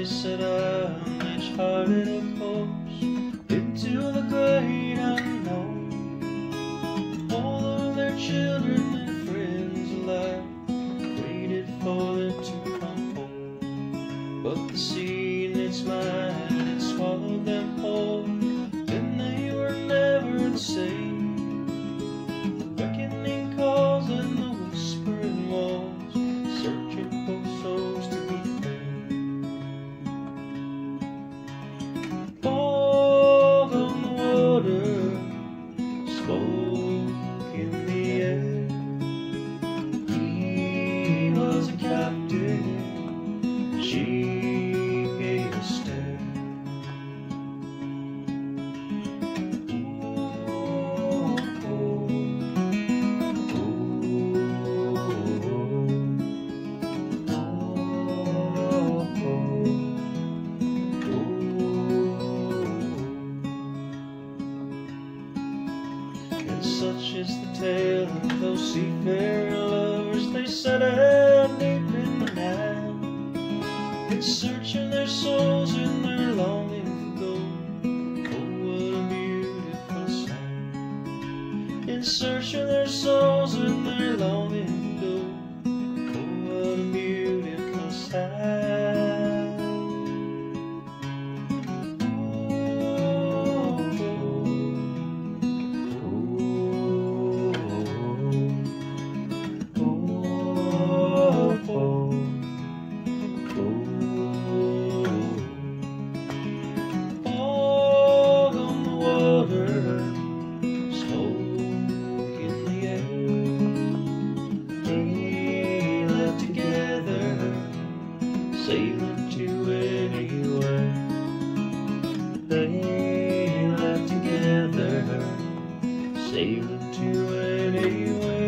is set up, it's harder to And such is the tale of those seafaring lovers. They set out deep in the night in search of their souls and their longing for gold. Oh, what a beautiful sight! In search of their souls. Anyway.